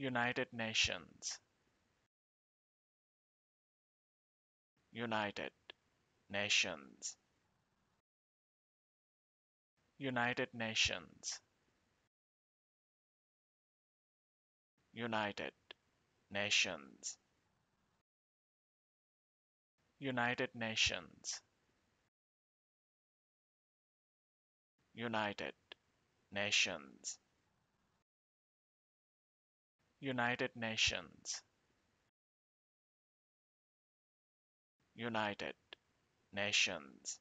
United Nations. United Nations. United Nations. United Nations. United Nations. United Nations United Nations. United Nations